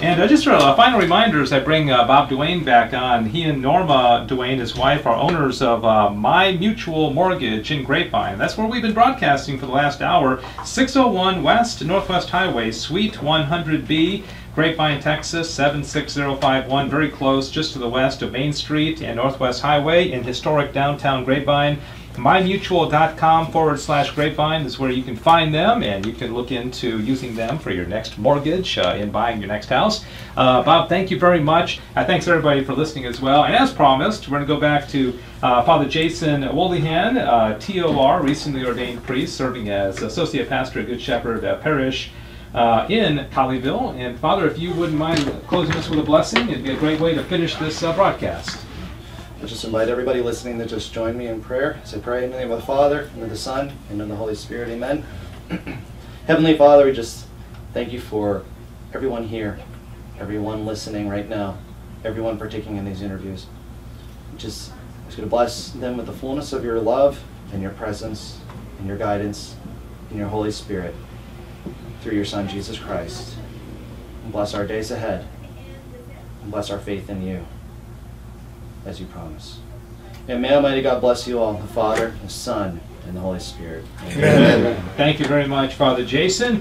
And uh, just a uh, final reminder as I bring uh, Bob Duane back on, he and Norma Duane, his wife, are owners of uh, MiMutual Mortgage in Grapevine. That's where we've been broadcasting for the last hour. 601 West Northwest Highway, Suite 100B. Grapevine, Texas 76051, very close, just to the west of Main Street and Northwest Highway in historic downtown Grapevine. MiMutual.com forward slash grapevine is where you can find them and you can look into using them for your next mortgage uh, in buying your next house. Uh, Bob, thank you very much. Uh, thanks everybody for listening as well. And as promised, we're going to go back to uh, Father Jason Wolihan, uh, TOR, recently ordained priest, serving as Associate Pastor at Good Shepherd uh, Parish uh, in Colleyville. And Father, if you wouldn't mind closing us with a blessing, it'd be a great way to finish this uh, broadcast. I just invite everybody listening to just join me in prayer. Say, pray in the name of the Father, and of the Son, and of the Holy Spirit. Amen. Heavenly Father, we just thank you for everyone here, everyone listening right now, everyone partaking in these interviews. Just ask you to bless them with the fullness of your love and your presence and your guidance and your Holy Spirit through your Son, Jesus Christ. And bless our days ahead. And bless our faith in you as you promise. And may Almighty God bless you all, the Father, the Son, and the Holy Spirit. Amen. Thank you very much, Father Jason.